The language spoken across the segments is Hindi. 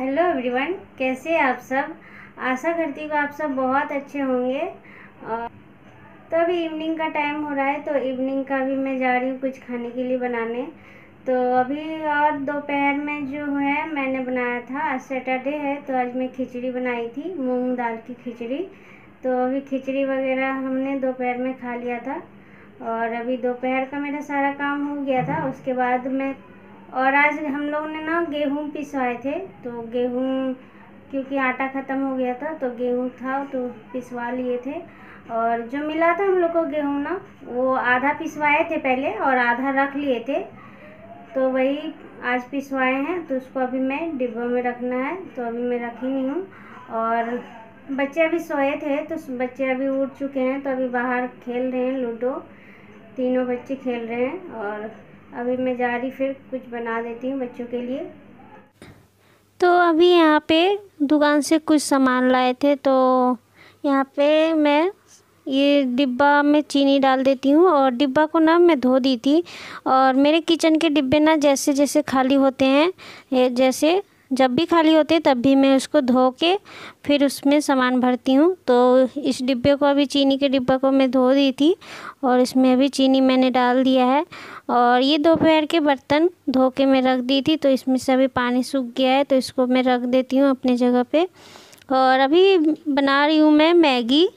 हेलो एवरीवन, कैसे आप सब? आशा करती हूँ आप सब बहुत अच्छे होंगे। और तो अभी इवनिंग का टाइम हो रहा है तो इवनिंग का भी मैं जा रही हूँ कुछ खाने के लिए बनाने। तो अभी और दोपहर में जो है, मैंने बनाया था, आज सैटरडे है तो आज मैं खिचड़ी बनाई थी, मूंग दाल की खिचड़ी। तो अभी खिचड़ी वगैरह हमने दोपहर में खा लिया था। और अभी दोपहर का मेरा सारा काम हो गया था, उसके बाद मैं और आज हम लोग ने ना गेहूँ पिसवाए थे तो गेहूँ क्योंकि आटा ख़त्म हो गया था तो गेहूँ था तो पिसवा लिए थे। और जो मिला था हम लोग को गेहूँ ना, वो आधा पिसवाए थे पहले और आधा रख लिए थे। तो वही आज पिसवाए हैं तो उसको अभी मैं डिब्बों में रखना है तो अभी मैं रखी नहीं हूँ। और बच्चे अभी सोए थे तो बच्चे अभी उठ चुके हैं तो अभी बाहर खेल रहे हैं, लूडो। तीनों बच्चे खेल रहे हैं और अभी मैं जा रही फिर कुछ बना देती हूँ बच्चों के लिए। तो अभी यहाँ पे दुकान से कुछ सामान लाए थे तो यहाँ पे मैं ये डिब्बा में चीनी डाल देती हूँ और डिब्बा को ना मैं धो दी थी। और मेरे किचन के डिब्बे ना जैसे जैसे खाली होते हैं जैसे जब भी खाली होते तब भी मैं उसको धो के फिर उसमें सामान भरती हूँ। तो इस डिब्बे को, अभी चीनी के डिब्बे को मैं धो दी थी और इसमें अभी चीनी मैंने डाल दिया है। और ये दोपहर के बर्तन धो के मैं रख दी थी तो इसमें से अभी पानी सूख गया है तो इसको मैं रख देती हूँ अपनी जगह पर और अभी बना रही हूँ मैं मैगी।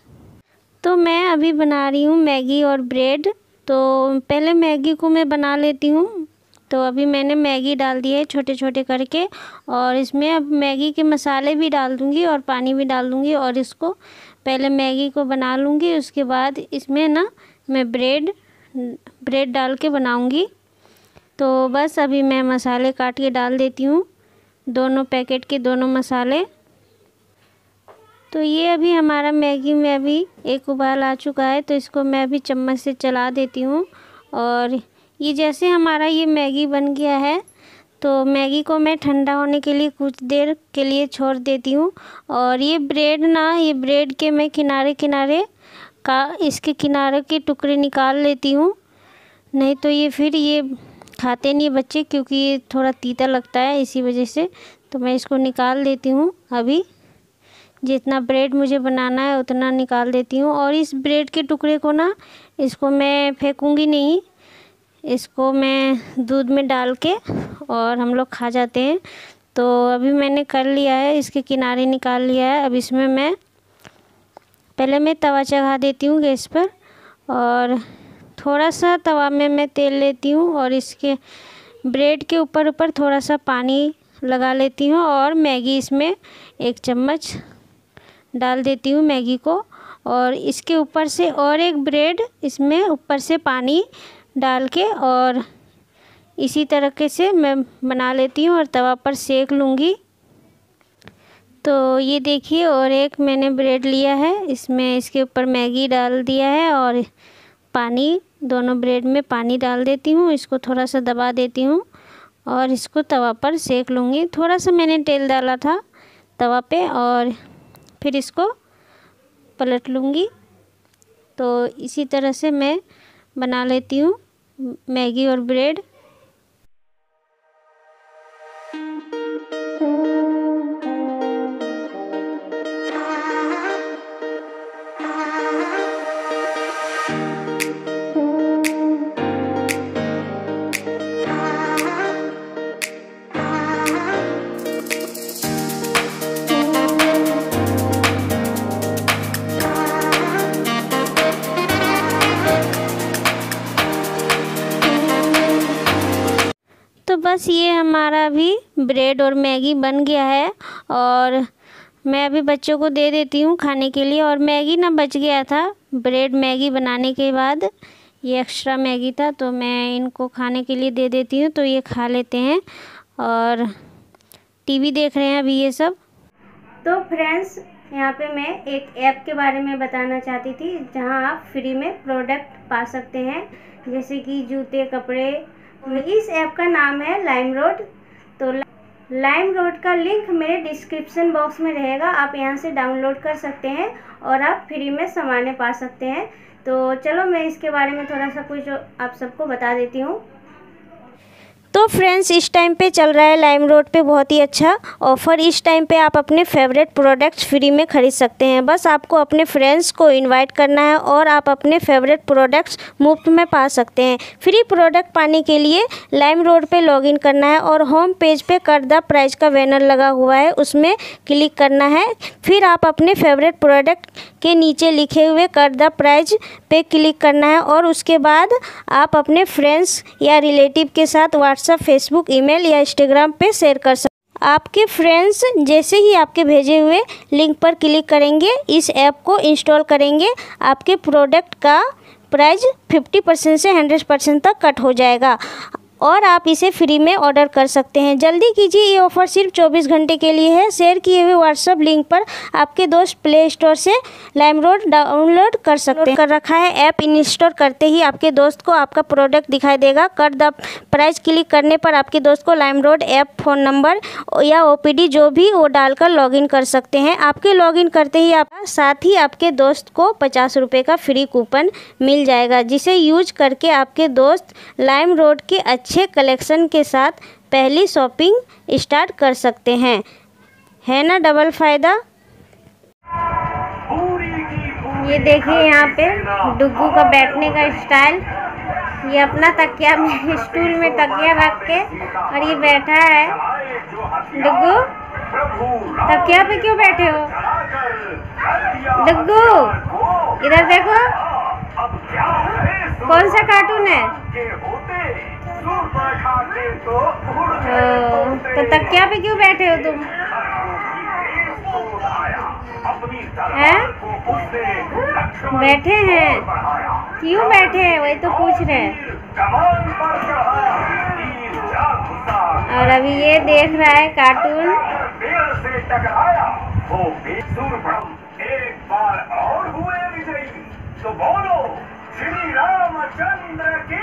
तो मैं अभी बना रही हूँ मैगी और ब्रेड। तो पहले मैगी को मैं बना लेती हूँ तो अभी मैंने मैगी डाल दी है छोटे छोटे करके और इसमें अब मैगी के मसाले भी डाल दूँगी और पानी भी डाल दूँगी और इसको पहले मैगी को बना लूँगी, उसके बाद इसमें ना मैं ब्रेड ब्रेड डाल के बनाऊँगी। तो बस अभी मैं मसाले काट के डाल देती हूँ, दोनों पैकेट के दोनों मसाले। तो ये अभी हमारा मैगी में अभी एक उबाल आ चुका है तो इसको मैं अभी चम्मच से चला देती हूँ और ये जैसे हमारा ये मैगी बन गया है तो मैगी को मैं ठंडा होने के लिए कुछ देर के लिए छोड़ देती हूँ। और ये ब्रेड ना, ये ब्रेड के मैं किनारे किनारे का, इसके किनारे के टुकड़े निकाल लेती हूँ। नहीं तो ये फिर ये खाते नहीं बच्चे, क्योंकि ये थोड़ा तीता लगता है इसी वजह से तो मैं इसको निकाल देती हूँ अभी। जितना ब्रेड मुझे बनाना है उतना निकाल देती हूँ। और इस ब्रेड के टुकड़े को ना, इसको मैं फेंकूँगी नहीं इसको मैं दूध में डाल के और हम लोग खा जाते हैं। तो अभी मैंने कर लिया है, इसके किनारे निकाल लिया है। अब इसमें मैं, पहले मैं तवा चढ़ा देती हूँ गैस पर और थोड़ा सा तवा में मैं तेल लेती हूँ और इसके ब्रेड के ऊपर ऊपर थोड़ा सा पानी लगा लेती हूँ और मैगी इसमें एक चम्मच डाल देती हूँ मैगी को। और इसके ऊपर से और एक ब्रेड, इसमें ऊपर से पानी डाल के और इसी तरीके से मैं बना लेती हूँ और तवा पर सेक लूँगी। तो ये देखिए और एक मैंने ब्रेड लिया है। इसमें इसके ऊपर मैगी डाल दिया है और पानी, दोनों ब्रेड में पानी डाल देती हूँ। इसको थोड़ा सा दबा देती हूँ और इसको तवा पर सेक लूँगी। थोड़ा सा मैंने तेल डाला था तवा पे और फिर इसको पलट लूँगी। तो इसी तरह से मैं बना लेती हूँ। मैगी और ब्रेड बस ये हमारा अभी ब्रेड और मैगी बन गया है और मैं अभी बच्चों को दे देती हूँ खाने के लिए और मैगी ना बच गया था। ब्रेड मैगी बनाने के बाद ये एक्स्ट्रा मैगी था तो मैं इनको खाने के लिए दे देती हूँ तो ये खा लेते हैं और टीवी देख रहे हैं अभी ये सब। तो फ्रेंड्स, यहाँ पे मैं एक ऐप के बारे में बताना चाहती थी, जहाँ आप फ्री में प्रोडक्ट पा सकते हैं, जैसे कि जूते, कपड़े इस ऐप का नाम है लाइम रोड तो लाइम रोड का लिंक मेरे डिस्क्रिप्शन बॉक्स में रहेगा। आप यहाँ से डाउनलोड कर सकते हैं और आप फ्री में सामान पा सकते हैं। तो चलो मैं इसके बारे में थोड़ा सा कुछ आप सबको बता देती हूँ। तो फ्रेंड्स, इस टाइम पे चल रहा है लाइम रोड पर बहुत ही अच्छा ऑफ़र इस टाइम पे आप अपने फेवरेट प्रोडक्ट्स फ्री में ख़रीद सकते हैं। बस आपको अपने फ्रेंड्स को इनवाइट करना है और आप अपने फेवरेट प्रोडक्ट्स मुफ़्त में पा सकते हैं। फ्री प्रोडक्ट पाने के लिए लाइम रोड पर लॉगिन करना है और होम पेज पर पे कर द प्राइज का बैनर लगा हुआ है। उसमें क्लिक करना है। फिर आप अपने फेवरेट प्रोडक्ट के नीचे लिखे हुए कर द प्राइज पे क्लिक करना है और उसके बाद आप अपने फ्रेंड्स या रिलेटिव के साथ व्हाट्सअप फेसबुक ईमेल या इंस्टाग्राम पे शेयर कर सकते आपके फ्रेंड्स जैसे ही आपके भेजे हुए लिंक पर क्लिक करेंगे, इस ऐप को इंस्टॉल करेंगे, आपके प्रोडक्ट का प्राइस 50 परसेंट से 100 परसेंट तक कट हो जाएगा। और आप इसे फ्री में ऑर्डर कर सकते हैं। जल्दी कीजिए, ये ऑफ़र सिर्फ़ 24 घंटे के लिए है। शेयर किए हुए व्हाट्सअप लिंक पर आपके दोस्त प्ले स्टोर से लाइम रोड डाउनलोड कर सकते हैं। कर रखा है ऐप इंस्टॉल करते ही आपके दोस्त को आपका प्रोडक्ट दिखाई देगा। कर द प्राइस क्लिक करने पर आपके दोस्त को Lime Road app phone number या ओपीडी जो भी वो डालकर लॉगिन कर सकते हैं। आपके लॉगिन करते ही आप, साथ ही आपके दोस्त को पचास रुपये का फ्री कूपन मिल जाएगा, जिसे यूज़ करके आपके दोस्त लाइम रोड के अच्छे अच्छे कलेक्शन के साथ पहली शॉपिंग स्टार्ट कर सकते हैं। है ना, डबल फ़ायदा? ये देखिए यहाँ पे डुग्गू का बैठने का स्टाइल। ये अपना तकिया स्टूल में तकिया रख के और ये बैठा है। डुग्गू, तकिया पे क्यों बैठे हो? डुग्गू, इधर देखो। कौन सा कार्टून है? तो तकिया पे क्यों बैठे हो तुम? हैं? बैठे हैं। क्यों बैठे हैं? वही तो पूछ रहे हैं। और अभी ये देख रहा है कार्टून। एक बार और हुए विजयी। तो बोलो श्री रामचंद्र की।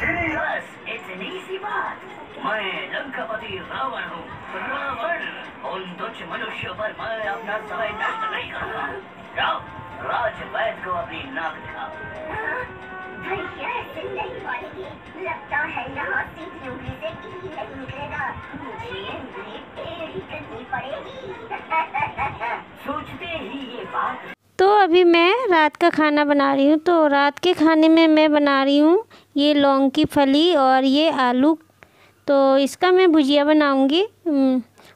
श्री बस इतनी सी बात। मैं लंकापति रावण हूँ। रावण उन तुच्छ मनुष्यों पर मैं अपना समय नष्ट नहीं करूँगा जाओ राज वैद को अपनी नाक दिखाओ। भैया ऐसे नहीं मानेगी। लगता है यहाँ उंगली से घी नहीं निकलेगा मुझे करनी पड़ेगी। सोचते ही ये बात अभी मैं रात का खाना बना रही हूँ तो रात के खाने में मैं बना रही हूँ ये लौंग की फली और ये आलू। तो इसका मैं भुजिया बनाऊँगी।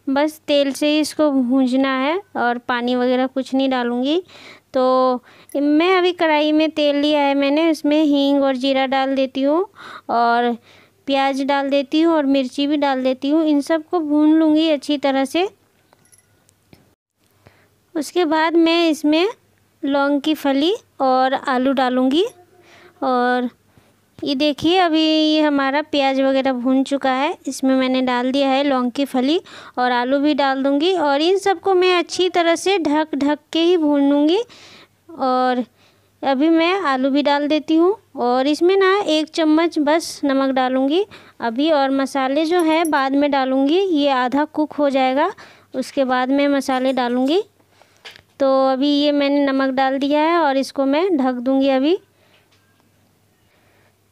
बस तेल से ही इसको भूंजना है और पानी वगैरह कुछ नहीं डालूँगी। तो मैं अभी कढ़ाई में तेल लिया है मैंने इसमें हींग और जीरा डाल देती हूँ और प्याज डाल देती हूँ और मिर्ची भी डाल देती हूँ। इन सबको भून लूँगी अच्छी तरह से। उसके बाद मैं इसमें लौंग की फली और आलू डालूँगी। और ये देखिए, अभी ये हमारा प्याज वगैरह भून चुका है। इसमें मैंने डाल दिया है लौंग की फली और आलू भी डाल दूँगी और इन सबको मैं अच्छी तरह से ढक ढक के ही भून लूँगी। और अभी मैं आलू भी डाल देती हूँ और इसमें ना एक चम्मच बस नमक डालूँगी। अभी और मसाले जो है, बाद में डालूँगी। ये आधा कुक हो जाएगा। उसके बाद मैं मसाले डालूँगी। तो अभी ये मैंने नमक डाल दिया है और इसको मैं ढक दूँगी अभी।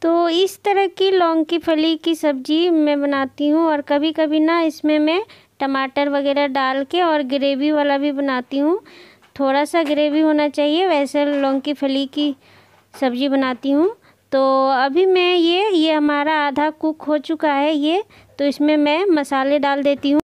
तो इस तरह की लौंग की फली की सब्ज़ी मैं बनाती हूँ और कभी कभी ना इसमें मैं टमाटर वगैरह डाल के और ग्रेवी वाला भी बनाती हूँ। थोड़ा सा ग्रेवी होना चाहिए, वैसे लौंग की फली की सब्ज़ी बनाती हूँ। तो अभी मैं ये ये हमारा आधा कुक हो चुका है ये तो इसमें मैं मसाले डाल देती हूँ।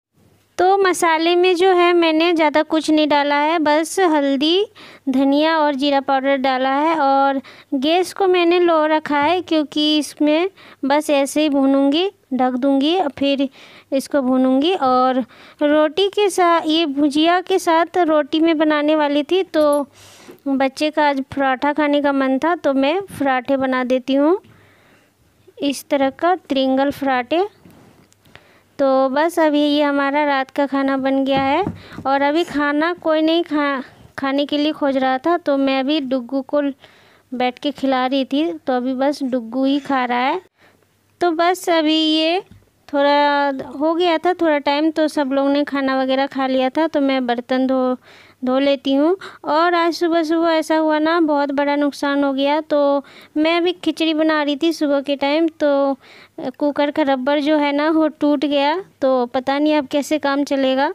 तो मसाले में जो है मैंने ज़्यादा कुछ नहीं डाला है, बस हल्दी, धनिया और जीरा पाउडर डाला है और गैस को मैंने लो रखा है क्योंकि इसमें बस ऐसे ही भूनूँगी, ढक दूँगी फिर इसको भूनूँगी और रोटी के साथ ये भुजिया के साथ रोटी में बनाने वाली थी तो बच्चे का आज पराठा खाने का मन था तो मैं पराठे बना देती हूँ। इस तरह का त्रिंगल पराठे तो बस अभी ये हमारा रात का खाना बन गया है। और अभी खाना कोई नहीं खा, खाने के लिए खोज रहा था तो मैं अभी डुग्गू को बैठ के खिला रही थी तो अभी बस डुग्गू ही खा रहा है। तो बस अभी ये थोड़ा हो गया था, थोड़ा टाइम तो सब लोग ने खाना वगैरह खा लिया था तो मैं बर्तन धो धो लेती हूँ। और आज सुबह सुबह ऐसा हुआ ना, बहुत बड़ा नुकसान हो गया। तो मैं अभी खिचड़ी बना रही थी सुबह के टाइम तो कुकर का रबर जो है ना, वो टूट गया। तो पता नहीं अब कैसे काम चलेगा।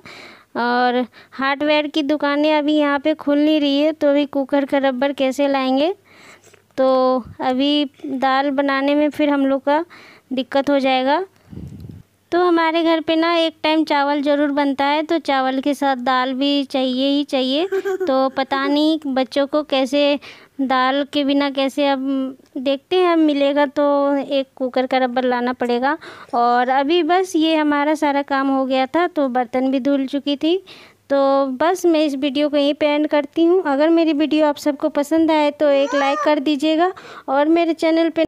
और हार्डवेयर की दुकानें अभी यहाँ पे खुल नहीं रही है तो अभी कुकर का रबर कैसे लाएँगे? तो अभी दाल बनाने में फिर हम लोग का दिक्कत हो जाएगा। तो हमारे घर पे ना एक टाइम चावल ज़रूर बनता है तो चावल के साथ दाल भी चाहिए ही चाहिए। तो पता नहीं बच्चों को कैसे दाल के बिना कैसे अब देखते हैं, अब मिलेगा तो एक कुकर का रबर लाना पड़ेगा। और अभी बस ये हमारा सारा काम हो गया था तो बर्तन भी धुल चुकी थी। तो बस मैं इस वीडियो को यहीं पे एंड करती हूँ। अगर मेरी वीडियो आप सबको पसंद आए तो एक लाइक कर दीजिएगा और मेरे चैनल पे